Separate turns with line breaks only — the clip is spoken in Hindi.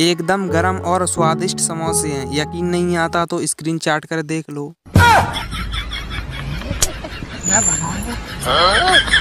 एकदम गरम और स्वादिष्ट समोसे हैं। यकीन नहीं आता तो स्क्रीन चाट कर देख लो। हाँ?